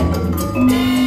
Música